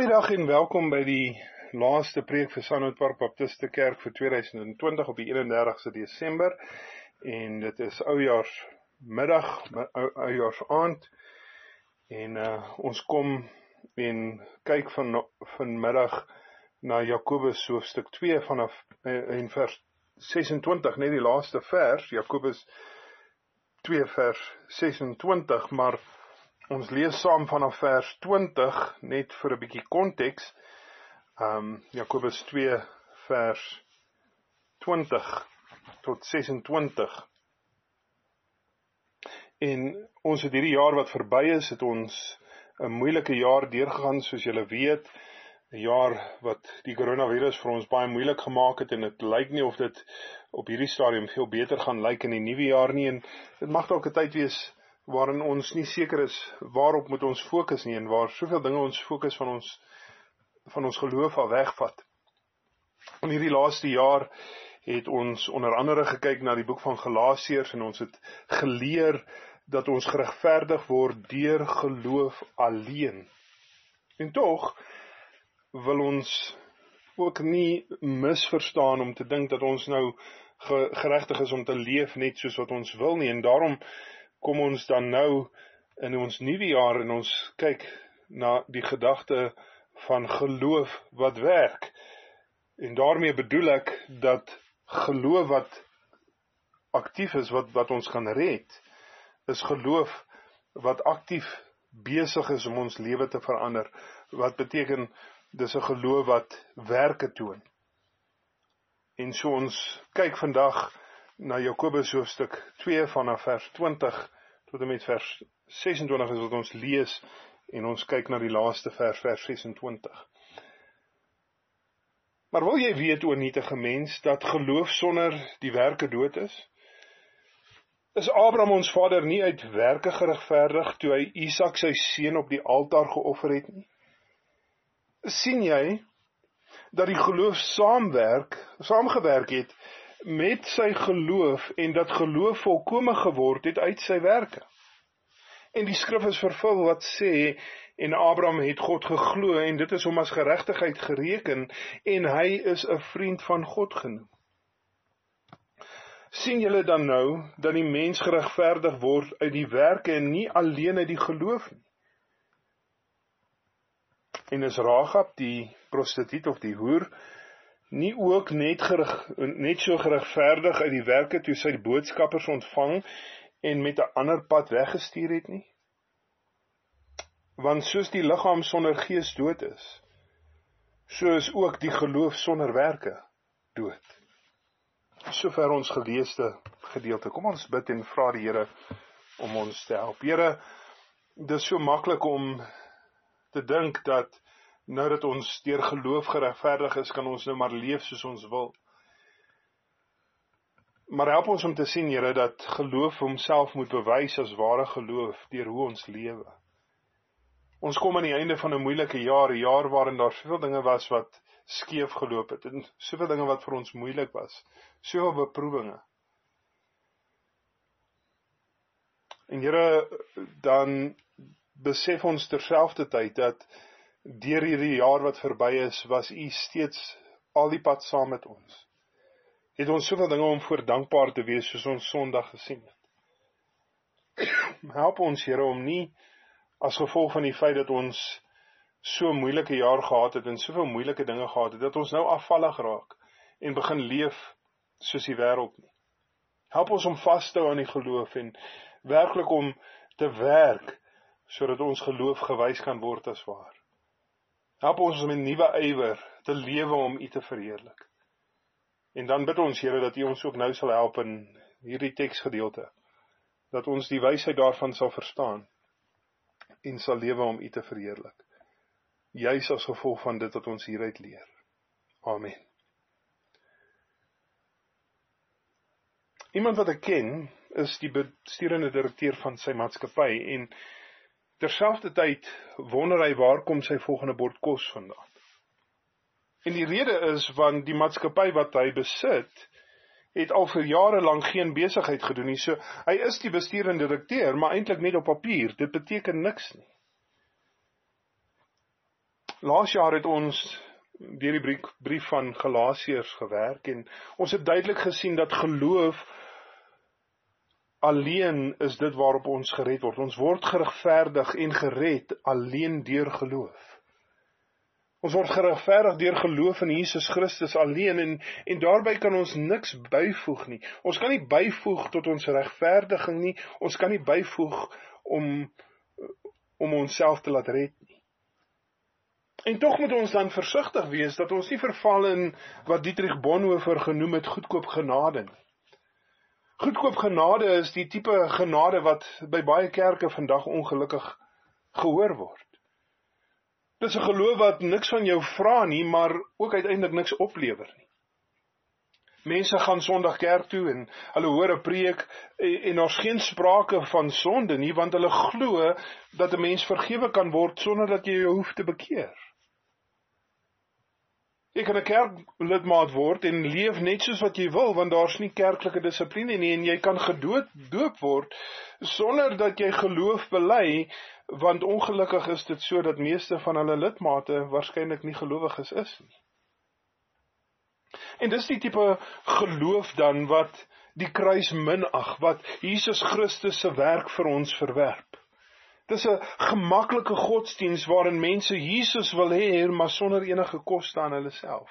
Goeiedag en welkom by die laaste preek vir Sanwood Park Baptiste Kerk vir 2020 op die 31ste Desember. En dit is oujaars middag, oujaars aand en uh, ons kom en kyk van vanmiddag na Jakobus hoofstuk 2 vanaf uh, en vers 26 net die laaste vers Jakobus 2 vers 26 maar Ons lees saam vanaf vers 20 net vir 'n bietjie konteks. Um Jakobus 2 vers 20 tot 26. En ons het hierdie jaar wat verby is, het ons 'n moeilike jaar deurgegaan soos julle weet. 'n Jaar wat die koronavirus vir ons baie moeilik gemaak het en dit lyk nie of dit op hierdie stadium veel beter gaan lyk in die nuwe jaar nie en dit mag dalk 'n tyd wees waarin ons nie seker is waarop moet ons fokus nie en waar soveel dinge ons fokus van ons van ons geloof af wegvat. In hierdie laaste jaar het ons onder andere gekyk na die boek van Galasiërs en ons het geleer dat ons geregverdig word deur geloof alleen. En tog wil ons ook nie misverstaan om te dink dat ons nou geregtig is om te leef net soos wat ons wil nie en daarom kom ons dan nou in ons nuwe jaar en ons kyk na die gedagte van geloof wat werk. En daarmee bedoel ek dat geloof wat aktief is wat wat ons gaan red, is geloof wat aktief besig is om ons lewe te verander. Wat beteken dis 'n geloof wat werke toon. En so ons kyk vandag na Jakobus hoofstuk 2 vanaf vers 20 tot en met vers 26 is wat ons lees en ons kyk na die laaste vers vers 26. Maar wil jy weet o nietige mens dat geloof sonder die werke dood is? Is Abraham ons vader nie uit werke geregverdig toe hy Isak sy seun op die altaar geoffer het nie? sien jy dat die geloof saamwerk, saamgewerk het met sy geloof en dat geloof volkome geword het uit sy werke. En die skrif is vervul wat sê en Abraham het God geglo en dit is hom as geregtigheid gereken en hy is 'n vriend van God genoem. sien julle dan nou dat die mens geregverdig word uit die werke en nie alleen uit die geloof nie. En is Ragab die prostituut of die hoer nie ook net gerig, net so geregverdig uit die werke toe sy die boodskappers ontvang en met 'n ander pad weggestuur het nie? Want soos die liggaam sonder gees dood is, so is ook die geloof sonder werke dood. Sover ons geleesde gedeelte. Kom ons bid en vra die Here om ons te help. Here, dis so maklik om te dink dat nou dat ons deur geloof geregverdig is, kan ons nou maar leef soos ons wil. Maar help ons om te sien, Here, dat geloof homself moet bewys as ware geloof deur hoe ons lewe. Ons kom aan die einde van 'n moeilike jaar, 'n jaar waarin daar soveel dinge was wat skeef geloop het en soveel dinge wat vir ons moeilik was, soveel beproewinge. En Here, dan besef ons terselfdertyd dat deur hierdie jaar wat verby is, was u steeds al die pad saam met ons. Het ons soveel dinge om voor dankbaar te wees soos ons Sondag gesien het. Help ons Here om nie as gevolg van die feit dat ons so moeilike jaar gehad het en soveel moeilike dinge gehad het dat ons nou afvallig raak en begin leef soos die wêreld nie. Help ons om vas te hou aan die geloof en werklik om te werk sodat ons geloof gewys kan word as waar. Help ons om 'n nuwe ywer te lewe om U te verheerlik. En dan bid ons Here dat U ons ook nou sal help in hierdie teksgedeelte dat ons die wysheid daarvan sal verstaan en sal lewe om U te verheerlik. Juis as gevolg van dit wat ons hieruit leer. Amen. Iemand wat ek ken is die bestuurende direkteur van sy maatskappy en Terselfdertyd wonder hy waar kom sy volgende bord kos vandaan. En die rede is want die maatskappy wat hy besit het al vir jare lank geen besigheid gedoen nie. So hy is die bestuurende direkteur, maar eintlik net op papier. Dit beteken niks nie. Laas jaar het ons deur die brief, brief van Galasiërs gewerk en ons het duidelik gesien dat geloof alleen is dit waarop ons gered word. Ons word geregverdig en gered alleen deur geloof. Ons word geregverdig deur geloof in Jesus Christus alleen en en daarbey kan ons niks byvoeg nie. Ons kan nie byvoeg tot ons regverdiging nie. Ons kan nie byvoeg om om onsself te laat red nie. En tog moet ons dan versigtig wees dat ons nie verval in wat Dietrich Bonhoeffer genoem het goedkoop genade nie. Goedkoop genade is die tipe genade wat by baie kerke vandag ongelukkig gehoor word. Dis 'n geloof wat niks van jou vra nie, maar ook uiteindelik niks oplewer nie. Mense gaan Sondag kerk toe en hulle hoor 'n preek en, en daar's geen sprake van sonde nie want hulle glo dat 'n mens vergewe kan word sonder dat jy jou hoef te bekeer. Jy kan 'n kerklidmaat word en leef net soos wat jy wil want daar's nie kerklike dissipline nie en jy kan gedoop doop word sonder dat jy geloof bely want ongelukkig is dit so dat meeste van hulle lidmate waarskynlik nie gelowiges is nie. En dis die tipe geloof dan wat die kruis minag wat Jesus Christus se werk vir ons verwerp. Dis 'n gemaklike godsdiens waarin mense Jesus wil hê, maar sonder enige koste aan hulle self.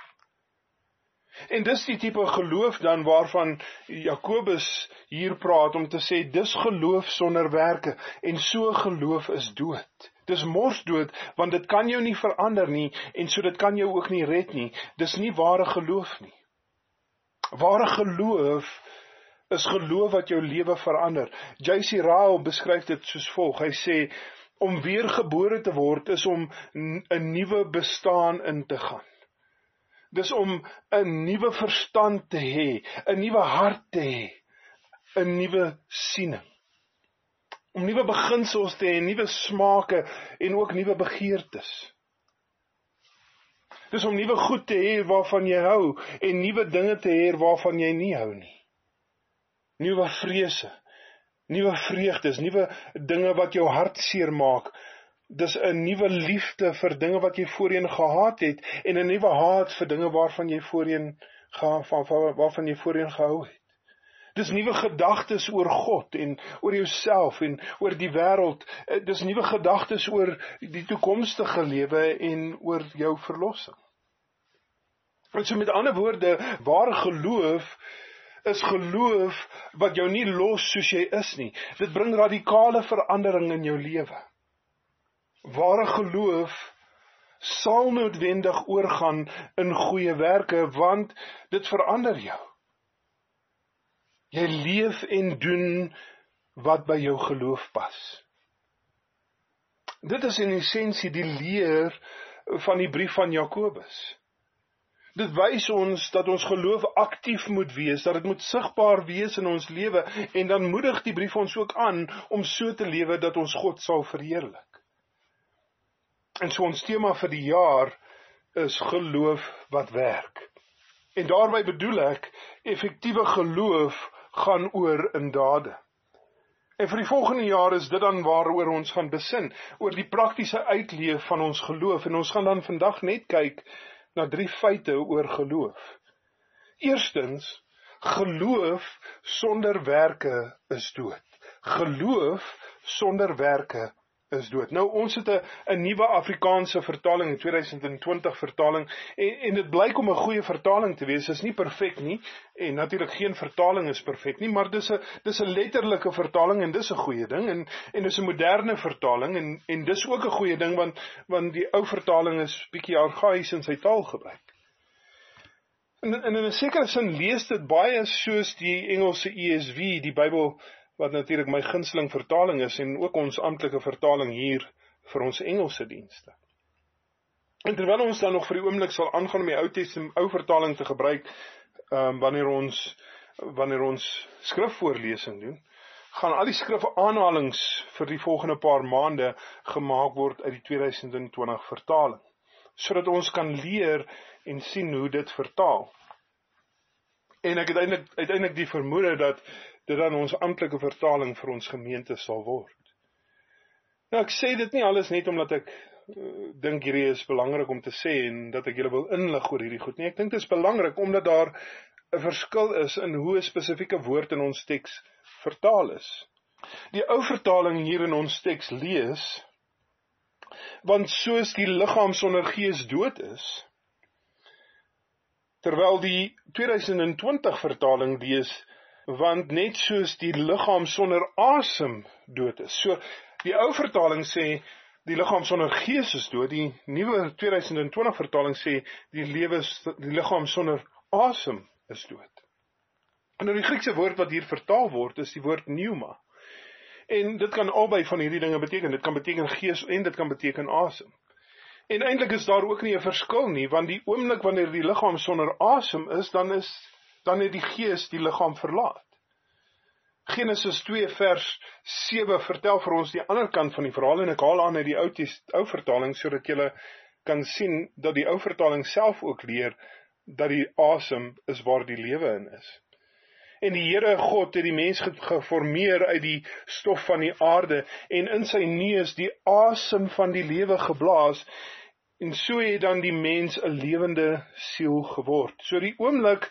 En dis die tipe geloof dan waarvan Jakobus hier praat om te sê dis geloof sonder werke en so geloof is dood. Dis morsdood want dit kan jou nie verander nie en so dit kan jou ook nie red nie. Dis nie ware geloof nie. Ware geloof is geloof wat jou lewe verander. JC Ryle beskryf dit soos volg. Hy sê om weergebore te word is om 'n nuwe bestaan in te gaan. Dis om 'n nuwe verstand te hê, 'n nuwe hart te hê, 'n nuwe siening. Om nuwe beginsels te hê, nuwe smake en ook nuwe begeertes. Dis om nuwe goed te hê waarvan jy hou en nuwe dinge te hê waarvan jy nie hou nie nuwe vrese, nuwe vreugdes, nuwe dinge wat jou hart seermaak. Dis 'n nuwe liefde vir dinge wat jy voorheen gehaat het en 'n nuwe haat vir dinge waarvan jy voorheen gaan van, van waarvan jy voorheen gehou het. Dis nuwe gedagtes oor God en oor jouself en oor die wêreld. Eh, dis nuwe gedagtes oor die toekomstige lewe en oor jou verlossing. En so met ander woorde, ware geloof is geloof wat jou nie los soos jy is nie. Dit bring radikale verandering in jou lewe. Ware geloof sal noodwendig oorgaan in goeie werke want dit verander jou. Jy leef en doen wat by jou geloof pas. Dit is in essensie die leer van die brief van Jakobus. Dit wys ons dat ons geloof aktief moet wees, dat dit moet sigbaar wees in ons lewe en dan moedig die brief ons ook aan om so te lewe dat ons God sal verheerlik. En so ons tema vir die jaar is geloof wat werk. En daarmee bedoel ek effektiewe geloof gaan oor in dade. En vir die volgende jaar is dit dan waaroor ons gaan besin, oor die praktiese uitleef van ons geloof en ons gaan dan vandag net kyk na drie feite oor geloof. Eerstens, geloof sonder werke is dood. Geloof sonder werke is dood. Nou ons het 'n 'n nuwe Afrikaanse vertaling, 2020 vertaling en en dit blyk om 'n goeie vertaling te wees. Dit is nie perfek nie en natuurlik geen vertaling is perfek nie, maar dis 'n dis 'n letterlike vertaling en dis 'n goeie ding en en dis 'n moderne vertaling en en dis ook 'n goeie ding want want die ou vertaling is bietjie argaïs in sy taalgebruik. En, en in 'n sekere sin lees dit baie soos die Engelse ESV, die Bybel wat natuurlik my gunsteling vertaling is en ook ons amptelike vertaling hier vir ons Engelse dienste. En terwyl ons dan nog vir die oomblik sal aangaan om die Ou Testament ou vertaling te gebruik, ehm um, wanneer ons wanneer ons skrifvoorlesing doen, gaan al die skrifaanhalings vir die volgende paar maande gemaak word uit die 2020 vertaling sodat ons kan leer en sien hoe dit vertaal. En ek het uiteindelik uiteindelik die vermoede dat dit dan ons amptelike vertaling vir ons gemeente sal word. Nou ek sê dit nie alles net omdat ek uh, dink hierdie is belangrik om te sê en dat ek julle wil inlig oor hierdie goed nie. Ek dink dit is belangrik omdat daar 'n verskil is in hoe 'n spesifieke woord in ons teks vertaal is. Die ou vertaling hier in ons teks lees want soos die liggaam sonder gees dood is terwyl die 2020 vertaling lees want net soos die liggaam sonder asem dood is. So die ou vertaling sê die liggaam sonder gees is dood. Die nuwe 2020 vertaling sê die lewe die liggaam sonder asem is dood. En nou die Griekse woord wat hier vertaal word is die woord pneuma. En dit kan albei van hierdie dinge beteken. Dit kan beteken gees en dit kan beteken asem. En eintlik is daar ook nie 'n verskil nie, want die oomblik wanneer die liggaam sonder asem is, dan is dan het die gees die liggaam verlaat. Genesis 2 vers 7 vertel vir ons die ander kant van die verhaal en ek haal aan uit die Ou Ou vertaling sodat jy kan sien dat die ou vertaling self ook leer dat die asem is waar die lewe in is. En die Here God het die mens geformeer uit die stof van die aarde en in sy neus die asem van die lewe geblaas en so het dan die mens 'n lewende siel geword. So die oomblik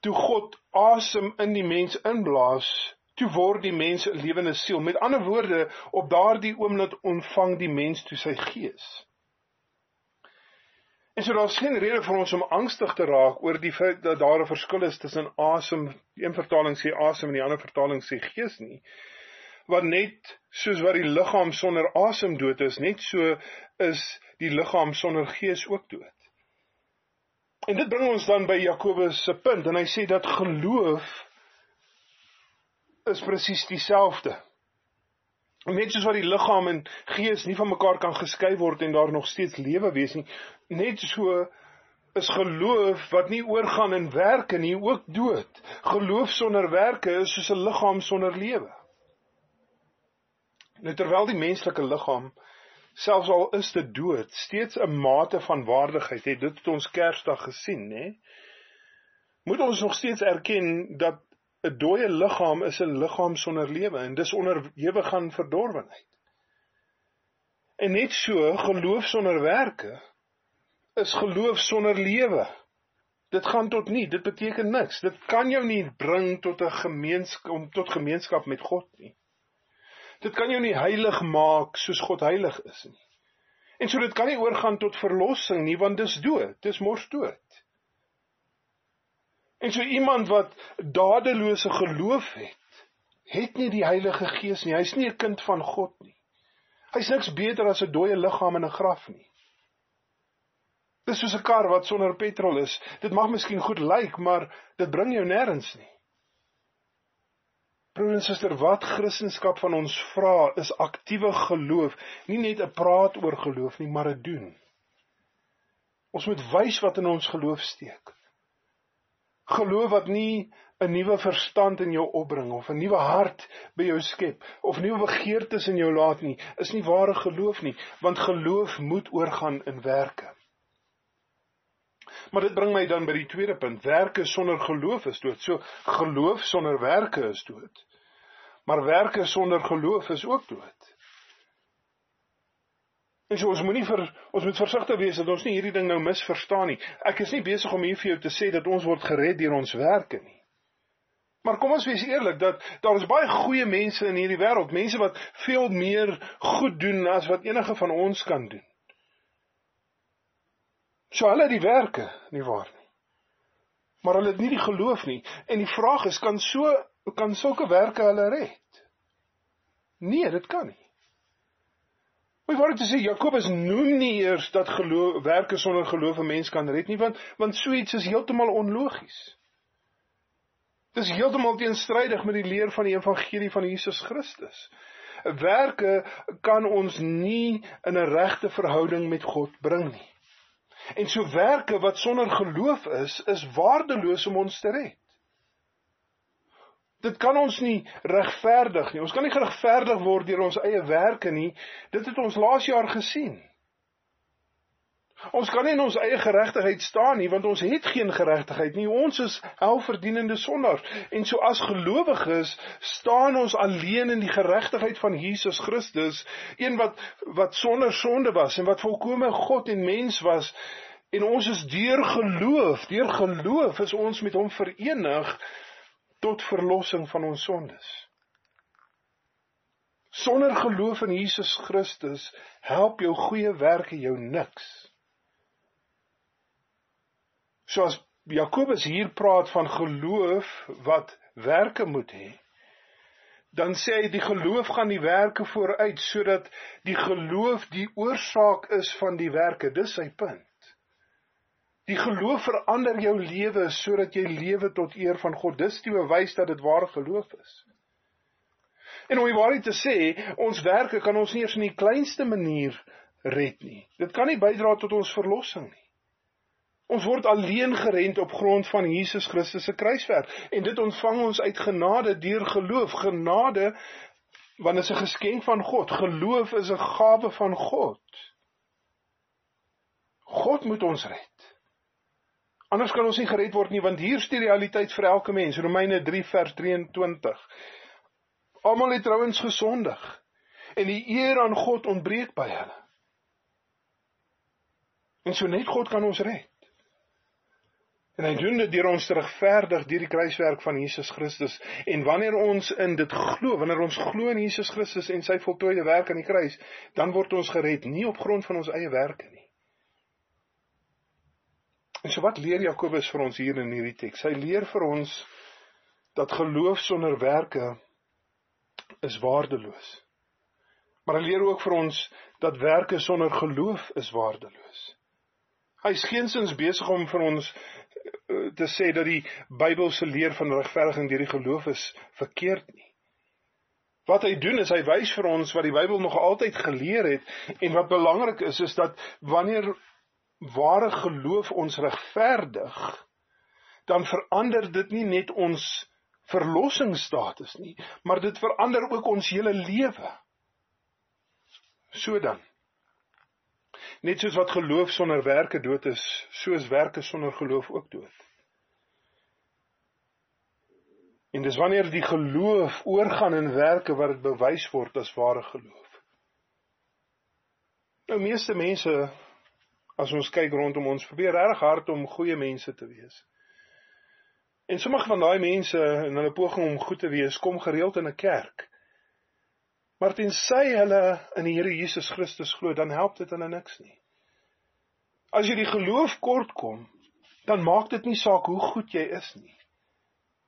toe God asem in die mens inblaas, toe word die mens 'n lewende siel. Met ander woorde, op daardie oomblik ontvang die mens toe sy gees. En so daar's geen rede vir ons om angstig te raak oor die feit dat daar 'n verskil is tussen asem, een vertaling sê asem en die ander vertaling sê gees nie. Want net soos wat die liggaam sonder asem dood is, net so is die liggaam sonder gees ook dood. En dit bring ons dan by Jakobus se punt en hy sê dat geloof is presies dieselfde. Net soos wat die liggaam en gees nie van mekaar kan geskei word en daar nog steeds lewe wees nie, net so is geloof wat nie oorgaan in werke nie ook dood. Geloof sonder werke is soos 'n liggaam sonder lewe. Nou terwyl die menslike liggaam selfs al is dit dood, steeds 'n mate van waardigheid het. Dit het ons Kersdag gesien, nê? Moet ons nog steeds erken dat 'n dooie liggaam is 'n liggaam sonder lewe en dis onderhewig aan verdorwenheid. En net so geloof sonder werke is geloof sonder lewe. Dit gaan tot nie, dit beteken niks. Dit kan jou nie bring tot 'n gemeenskap tot gemeenskap met God nie. Dit kan jou nie heilig maak soos God heilig is nie. En so dit kan nie oorgaan tot verlossing nie want dis dood, dis mors dood. En so iemand wat dadelose geloof het, het nie die Heilige Gees nie. Hy's nie 'n kind van God nie. Hy's niks beter as 'n dooie liggaam in 'n graf nie. Dis soos 'n kar wat sonder petrol is. Dit mag miskien goed lyk, maar dit bring jou nêrens nie. Broer en suster, wat Christendom van ons vra is aktiewe geloof, nie net 'n praat oor geloof nie, maar 'n doen. Ons moet wys wat in ons geloof steek. Geloof wat nie 'n nuwe verstand in jou opbring of 'n nuwe hart by jou skep of nuwe begeertes in jou laat nie, is nie ware geloof nie, want geloof moet oorgaan in werke. Maar dit bring my dan by die tweede punt. Werke sonder geloof is dood. So geloof sonder werke is dood. Maar werke sonder geloof is ook dood. En so ons moenie vir ons moet versigtig wees dat ons nie hierdie ding nou misverstaan nie. Ek is nie besig om hier vir jou te sê dat ons word gered deur ons werke nie. Maar kom ons wees eerlik dat daar is baie goeie mense in hierdie wêreld, mense wat veel meer goed doen as wat enige van ons kan doen. So hulle die werke, nie waar nie. Maar hulle het nie die geloof nie. En die vraag is kan so kan sulke werke hulle red? Nee, dit kan nie. Maar wat ek te sê Jakobus noem nie eers dat geloof werke sonder geloof 'n mens kan red nie want want so iets is heeltemal onlogies. Dis heeltemal teenstrydig met die leer van die evangelie van Jesus Christus. Werke kan ons nie in 'n regte verhouding met God bring nie. En so werke wat sonder geloof is, is waardeloos om ons te red. Dit kan ons nie regverdig nie. Ons kan nie geregverdig word deur ons eie werke nie. Dit het ons laas jaar gesien. Ons kan nie in ons eie geregtigheid staan nie want ons het geen geregtigheid nie. Ons is helverdienende sondaars. En so as gelowiges staan ons alleen in die geregtigheid van Jesus Christus, een wat wat sonder sonde was en wat volkome God en mens was. En ons is deur geloof, deur geloof is ons met hom verenig tot verlossing van ons sondes. Sonder geloof in Jesus Christus help jou goeie werke jou niks. So as Jakobus hier praat van geloof wat werke moet hê, dan sê hy die geloof gaan die werke vooruit sodat die geloof die oorsaak is van die werke. Dis sy punt. Die geloof verander jou lewe sodat jy lewe tot eer van God. Dis die bewys dat dit ware geloof is. En om die waarheid te sê, ons werke kan ons nie eens in die kleinste manier red nie. Dit kan nie bydra tot ons verlossing nie. Ons word alleen gered op grond van Jesus Christus se kruiswerk en dit ontvang ons uit genade deur geloof. Genade want is 'n geskenk van God. Geloof is 'n gawe van God. God moet ons red. Anders kan ons nie gered word nie want hier is die realiteit vir elke mens. Romeine 3 vers 23. Almal het trouens gesondig en die eer aan God ontbreek by hulle. En so net God kan ons red. En hy doen dit deur ons te regverdig deur die kruiswerk van Jesus Christus. En wanneer ons in dit glo, wanneer ons glo in Jesus Christus en sy voltooide werk aan die kruis, dan word ons gered nie op grond van ons eie werke nie. En so wat leer Jakobus vir ons hier in hierdie teks? Hy leer vir ons dat geloof sonder werke is waardeloos. Maar hy leer ook vir ons dat werke sonder geloof is waardeloos. Hy is geensins besig om vir ons te sê dat die Bybelse leer van regverdiging deur die geloof is verkeerd nie. Wat hy doen is hy wys vir ons wat die Bybel nog altyd geleer het en wat belangrik is is dat wanneer ware geloof ons regverdig, dan verander dit nie net ons verlossingsstatus nie, maar dit verander ook ons hele lewe. So dan Net soos wat geloof sonder werke dood is, so is werke sonder geloof ook dood. En dis wanneer die geloof oorgaan in werke wat dit bewys word as ware geloof. Nou meeste mense as ons kyk rondom ons probeer reg hard om goeie mense te wees. En sommige van daai mense in hulle poging om goed te wees, kom gereeld in 'n kerk. Maar tensy hulle in die Here Jesus Christus glo, dan help dit hulle niks nie. As jy die geloof kort kom, dan maak dit nie saak hoe goed jy is nie.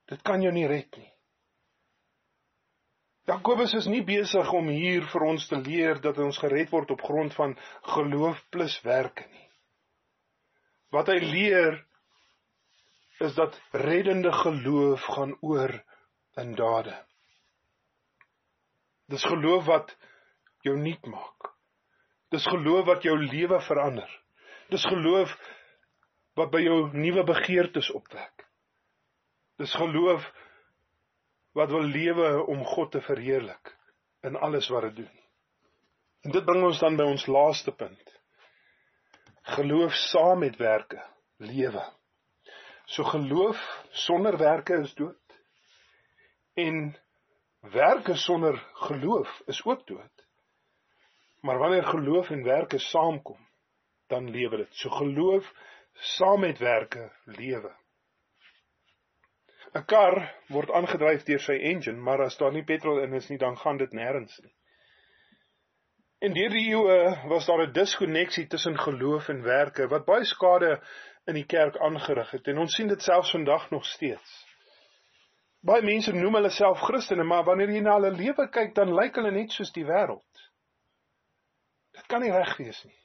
Dit kan jou nie red nie. Jakobus is nie besig om hier vir ons te leer dat ons gered word op grond van geloof plus werke nie. Wat hy leer is dat reddende geloof gaan oor in dade. Dis geloof wat jou nuut maak. Dis geloof wat jou lewe verander. Dis geloof wat by jou nuwe begeertes opwek. Dis geloof wat wil lewe om God te verheerlik in alles wat dit doen. En dit bring ons dan by ons laaste punt. Geloof saam met werke, lewe. So geloof sonder werke is dood. En Werke sonder geloof is ook dood. Maar wanneer geloof en werke saamkom, dan lewe dit. So geloof saam met werke lewe. 'n Kar word aangedryf deur sy engine, maar as daar nie petrol in is nie, dan gaan dit nêrens nie. En deur die eeue was daar 'n diskonneksie tussen geloof en werke wat baie skade in die kerk aangerig het en ons sien dit selfs vandag nog steeds. Baie mense noem hulle self Christene, maar wanneer jy na hulle lewe kyk, dan lyk hulle net soos die wêreld. Dit kan nie reg wees nie.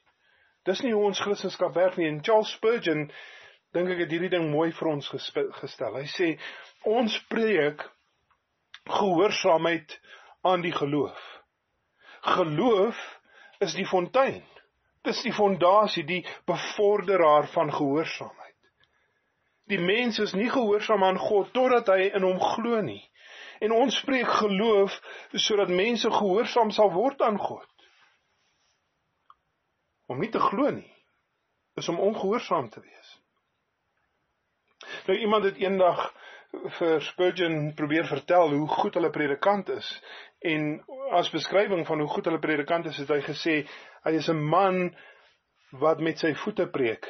Dis nie hoe ons Christendom werk nie. En Charles Spurgeon dink ek het hierdie ding mooi vir ons gestel. Hy sê ons preek gehoorsaamheid aan die geloof. Geloof is die fontein. Dis die fondasie, die bevorderaar van gehoorsaamheid. Die mens is nie gehoorsaam aan God totdat hy in hom glo nie. En ons spreek geloof sodat mense gehoorsaam sal word aan God. Om nie te glo nie is om ongehoorsaam te wees. Nou iemand het eendag vir Spurgeon probeer vertel hoe goed hulle predikant is en as beskrywing van hoe goed hulle predikant is, het hy gesê hy is 'n man wat met sy voete preek.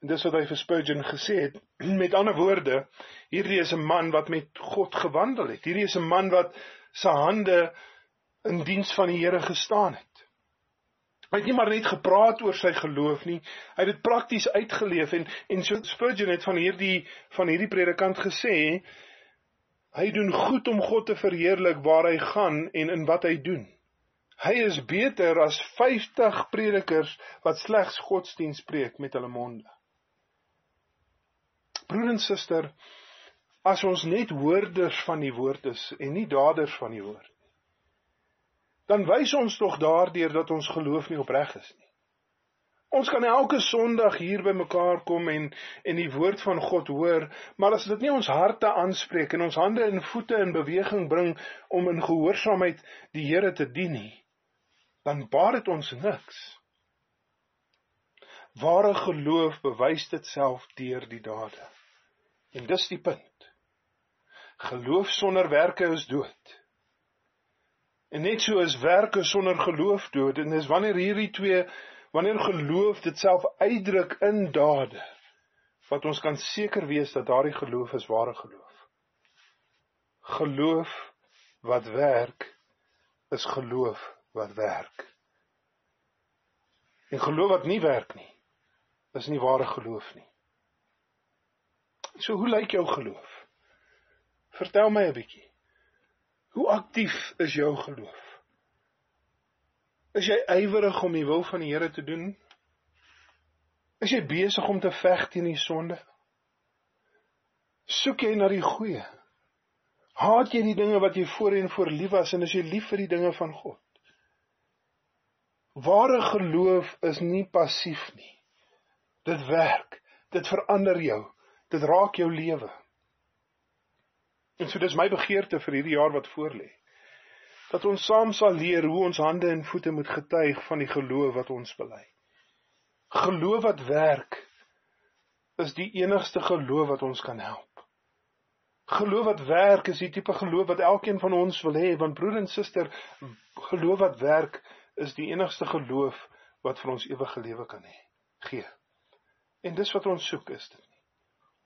En dis wat hy vir Spurgeon gesê het. Met ander woorde, hierdie is 'n man wat met God gewandel het. Hierdie is 'n man wat sy hande in diens van die Here gestaan het. Hy het nie maar net gepraat oor sy geloof nie, hy het dit prakties uitgeleef en en so Spurgeon het van hierdie van hierdie predikant gesê hy doen goed om God te verheerlik waar hy gaan en in wat hy doen. Hy is beter as 50 predikers wat slegs godsdienst spreek met hulle monde. Broer en suster, as ons net hoorders van die woord is en nie daders van die woord nie, dan wys ons tog daardeur dat ons geloof nie opreg is nie. Ons kan elke Sondag hier by mekaar kom en en die woord van God hoor, maar as dit nie ons harte aanspreek en ons hande en voete in beweging bring om in gehoorsaamheid die Here te dien nie, dan baat dit ons niks. Ware geloof bewys dit self deur die dade. En dis die punt. Geloof sonder werke is dood. En net so is werke sonder geloof dood en dis wanneer hierdie twee wanneer geloof dit self uitdruk in dade wat ons kan seker wees dat daardie geloof is ware geloof. Geloof wat werk is geloof wat werk. En geloof wat nie werk nie is nie ware geloof nie. So hoe lyk jou geloof? Vertel my 'n bietjie. Hoe aktief is jou geloof? Is jy ywerig om die wil van die Here te doen? Is jy besig om te veg teen die sonde? Soek jy na die goeie? Haat jy die dinge wat jy voorheen voor lief was en is jy lief vir die dinge van God? Ware geloof is nie passief nie. Dit werk. Dit verander jou dit raak jou lewe. En so dis my begeerte vir hierdie jaar wat voorlê. Dat ons saam sal leer hoe ons hande en voete moet getuig van die geloof wat ons bely. Geloof wat werk is die enigste geloof wat ons kan help. Geloof wat werk is die tipe geloof wat elkeen van ons wil hê, want broer en suster, geloof wat werk is die enigste geloof wat vir ons ewige lewe kan hê. Gee. En dis wat ons soek is dit.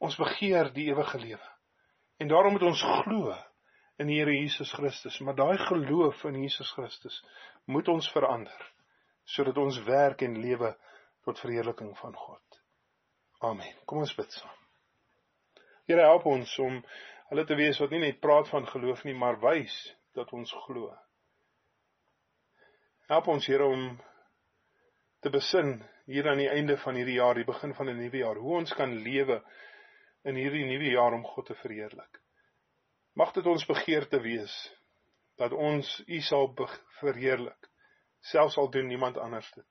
Ons begeer die ewige lewe. En daarom moet ons glo in die Here Jesus Christus, maar daai geloof in Jesus Christus moet ons verander sodat ons werk en lewe tot verheerliking van God. Amen. Kom ons bid saam. Here help ons om hulle te wees wat nie net praat van geloof nie, maar wys dat ons glo. Help ons Here om te besin hier aan die einde van hierdie jaar, die begin van 'n nuwe jaar, hoe ons kan lewe in hierdie nuwe jaar om God te verheerlik. Mag dit ons begeerte wees dat ons U sal verheerlik, selfs al doen niemand anders dit.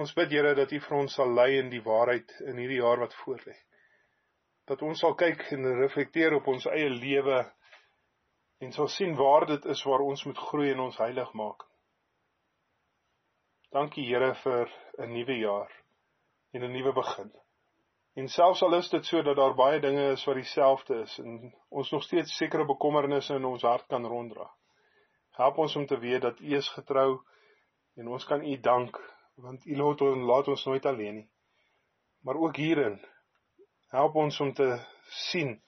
Ons bid Here dat U vir ons sal lei in die waarheid in hierdie jaar wat voorlê. Dat ons sal kyk en reflekteer op ons eie lewe en sal sien waar dit is waar ons moet groei en ons heilig maak. Dankie Here vir 'n nuwe jaar en 'n nuwe begin. En selfs al is dit so dat daar baie dinge is wat dieselfde is en ons nog steeds sekere bekommernisse in ons hart kan ronddra. Help ons om te weet dat U is getrou en ons kan U dank want U laat ons laat ons nooit alleen nie. Maar ook hierin help ons om te sien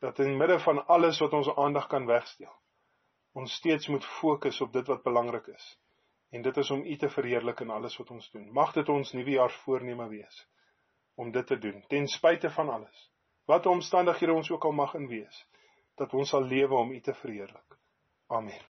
dat in midde van alles wat ons aandag kan wegsteel, ons steeds moet fokus op dit wat belangrik is. En dit is om U te verheerlik in alles wat ons doen. Mag dit ons nuwe jaar voorneme wees om dit te doen ten spyte van alles. Wat omstandighede ons ook al mag in wees, dat ons sal lewe om U te verheerlik. Amen.